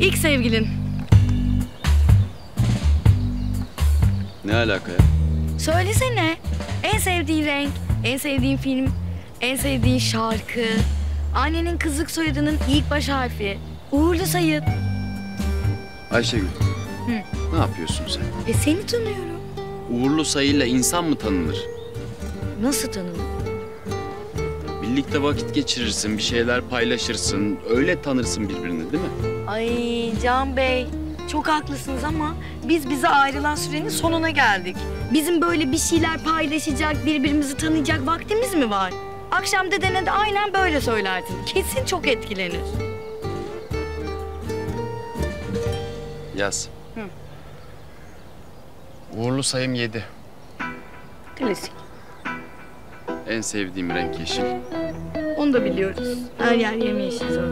İlk sevgilin. Ne alaka ya? Söylesene. En sevdiğin renk, en sevdiğin film, en sevdiğin şarkı. Annenin kızlık soyadının ilk baş harfi. Uğurlu sayın. Ayşegül. Ne yapıyorsun sen? E seni tanıyorum. Uğurlu sayıyla insan mı tanınır? Nasıl tanıdın? Birlikte vakit geçirirsin, bir şeyler paylaşırsın. Öyle tanırsın birbirini değil mi? Ay Can Bey, çok haklısınız ama biz bize ayrılan sürenin sonuna geldik. Bizim böyle bir şeyler paylaşacak, birbirimizi tanıyacak vaktimiz mi var? Akşam dedene de aynen böyle söylerdin. Kesin çok etkilenir. Yaz. Uğurlu sayım 7. Klasik. En sevdiğim renk yeşil. Onu da biliyoruz. Her yer yemyeşil zaten.